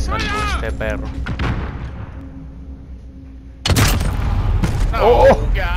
salvo este perro. Oh. oh.